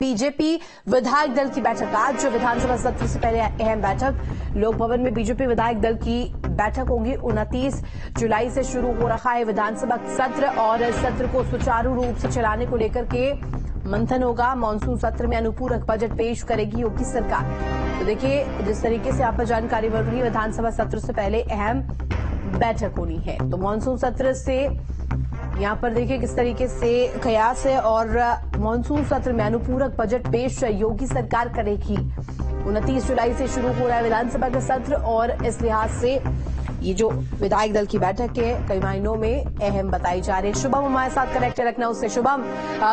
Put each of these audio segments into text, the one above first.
BJP विधायक दल की बैठक आज, जो विधानसभा सत्र से पहले अहम बैठक। लोक भवन में बीजेपी विधायक दल की बैठक होगी। उनतीस जुलाई से शुरू हो रहा है विधानसभा सत्र और सत्र को सुचारू रूप से चलाने को लेकर के मंथन होगा। मानसून सत्र में अनुपूरक बजट पेश करेगी योगी सरकार। तो देखिए, जिस तरीके से पर जानकारी मिल रही है, विधानसभा सत्र से पहले अहम बैठक होनी है। तो मानसून सत्र से यहाँ पर देखिए किस तरीके से कयास है और मानसून सत्र में अनुपूरक बजट पेश योगी सरकार करेगी। उनतीस जुलाई से शुरू हो रहा है विधानसभा का सत्र और इस लिहाज से ये जो विधायक दल की बैठक है, कई महीनों में अहम बताई जा रही है। शुभम हमारे साथ कनेक्ट है लखनऊ से। शुभम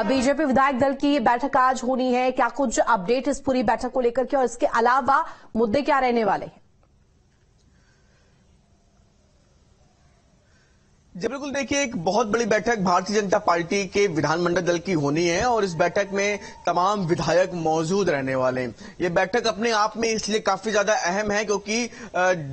बीजेपी विधायक दल की बैठक आज होनी है। क्या कुछ अपडेट इस पूरी बैठक को लेकर के और इसके अलावा मुद्दे क्या रहने वाले हैं? जी बिल्कुल देखिए, एक बहुत बड़ी बैठक भारतीय जनता पार्टी के विधानमंडल दल की होनी है और इस बैठक में तमाम विधायक मौजूद रहने वाले हैं। ये बैठक अपने आप में इसलिए काफ़ी ज़्यादा अहम है क्योंकि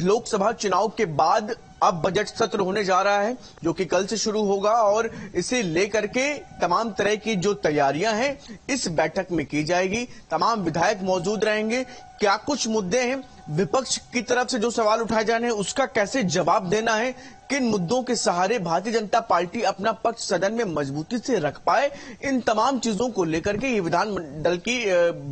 लोकसभा चुनाव के बाद अब बजट सत्र होने जा रहा है, जो कि कल से शुरू होगा और इसे लेकर के तमाम तरह की जो तैयारियाँ हैं, इस बैठक में की जाएगी। तमाम विधायक मौजूद रहेंगे। क्या कुछ मुद्दे हैं? विपक्ष की तरफ़ से जो सवाल उठाए जाने हैं, उसका कैसे जवाब देना है? किन मुद्दों के सहारे भारतीय जनता पार्टी अपना पक्ष सदन में मजबूती से रख पाए? इन तमाम चीज़ों को लेकर के ये विधान दल की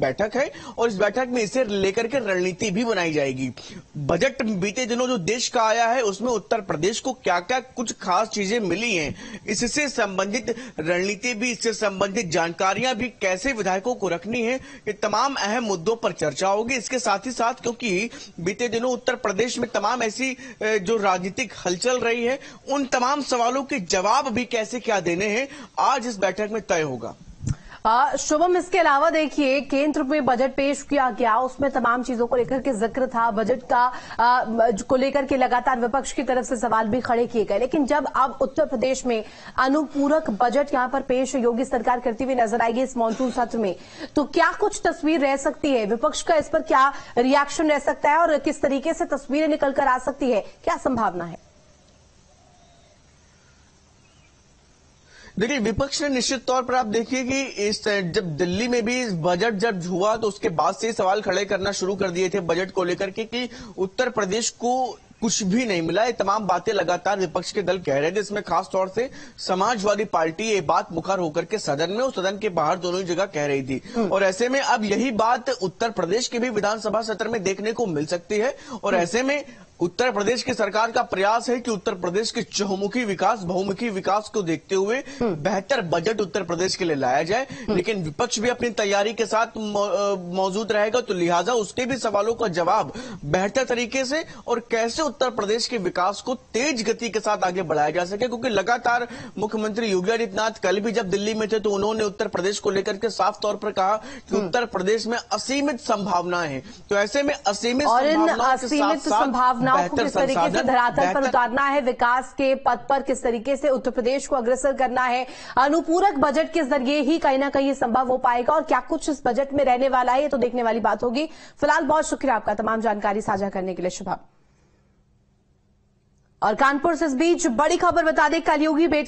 बैठक है और इस बैठक में इसे लेकर के रणनीति भी बनाई जाएगी। बजट बीते दिनों जो देश का आया है, उसमें उत्तर प्रदेश को क्या क्या कुछ खास चीज़ें मिली हैं? इससे संबंधित रणनीति भी, इससे संबंधित जानकारियाँ भी कैसे विधायकों को रखनी है? ये तमाम अहम मुद्दों पर चर्चा होगी। इसके साथ ही साथ, क्योंकि बीते दिनों उत्तर प्रदेश में तमाम ऐसी जो राजनीतिक हलचल रही है, उन तमाम सवालों के जवाब भी कैसे क्या देने हैं, आज इस बैठक में तय होगा। शुभम इसके अलावा देखिए केंद्र में बजट पेश किया गया। उसमें तमाम चीज़ों को लेकर के ज़िक्र था। बजट का आ, को लेकर के लगातार विपक्ष की तरफ़ से सवाल भी खड़े किए गए। लेकिन जब अब उत्तर प्रदेश में अनुपूरक बजट यहाँ पर पेश योगी सरकार करती हुई नज़र आएगी इस मानसून सत्र में तो क्या कुछ तस्वीर रह सकती है? विपक्ष का इस पर क्या रिएक्शन रह सकता है? और किस तरीके से तस्वीरें निकल कर आ सकती है? क्या संभावना है? देखिए विपक्ष ने निश्चित तौर पर आप देखिए कि इस जब दिल्ली में भी बजट जब हुआ तो उसके बाद से सवाल खड़े करना शुरू कर दिए थे बजट को लेकर के कि उत्तर प्रदेश को कुछ भी नहीं मिला ये तमाम बातें लगातार विपक्ष के दल कह रहे थे इसमें खास तौर से समाजवादी पार्टी ये बात मुखर होकर के सदन में और सदन के बाहर दोनों ही जगह कह रही थी हम्म। और ऐसे में अब यही बात उत्तर प्रदेश के भी विधानसभा सत्र में देखने को मिल सकती है और हम्म। ऐसे में उत्तर प्रदेश की सरकार का प्रयास है कि उत्तर प्रदेश के चहुमुखी विकास बहुमुखी विकास को देखते हुए हम्म। बेहतर बजट उत्तर प्रदेश के लिए लाया जाए हम्म। लेकिन विपक्ष भी अपनी तैयारी के साथ मौजूद रहेगा तो लिहाजा उसके भी सवालों का जवाब बेहतर तरीके से और कैसे उत्तर प्रदेश के विकास को तेज गति के साथ आगे बढ़ाया जा सके क्योंकि लगातार मुख्यमंत्री योगी आदित्यनाथ कल भी जब दिल्ली में थे तो उन्होंने उत्तर प्रदेश को लेकर के साफ़ तौर पर कहा कि हम्म। उत्तर प्रदेश में असीमित संभावनाएँ हैं तो ऐसे में असीमित संभावना योजनाओं को किस तरीके से धरातल पर उतारना है विकास के पद पर किस तरीके से उत्तर प्रदेश को अग्रसर करना है अनुपूरक बजट के ज़रिए ही कहीं ना कहीं संभव हो पाएगा और क्या कुछ इस बजट में रहने वाला है ये तो देखने वाली बात होगी। फ़िलहाल बहुत शुक्रिया आपका तमाम जानकारी साझा करने के लिए शुभम। और कानपुर से इस बीच बड़ी खबर बता दें कल योगी बेटे